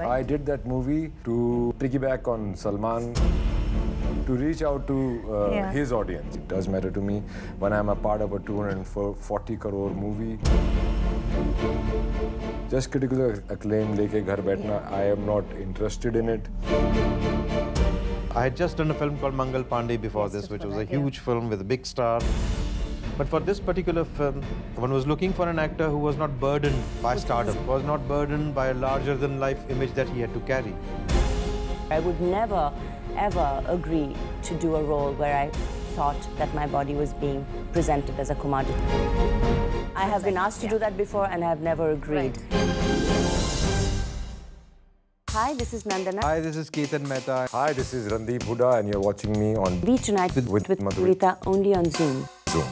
I did that movie to piggyback on Salman to reach out to uh, yeah. his audience. It does matter to me when I'm a part of a 240 crore movie. Just critical acclaim leke ghar baithna, yeah. I am not interested in it. I had just done a film called Mangal Pandey before yes, this, which was a huge yeah. film with a big star. But for this particular film, one was looking for an actor who was not burdened by stardom, was not burdened by a larger than life image that he had to carry. I would never, ever agree to do a role where I thought that my body was being presented as a commodity. I have been asked to do that before and I have never agreed. Hi, this is Nandana. Hi, this is Ketan Mehta. Hi, this is Randeep Hooda and you're watching me on We tonight With- with Madhuri. Madhurita only on Zoom. Zoom.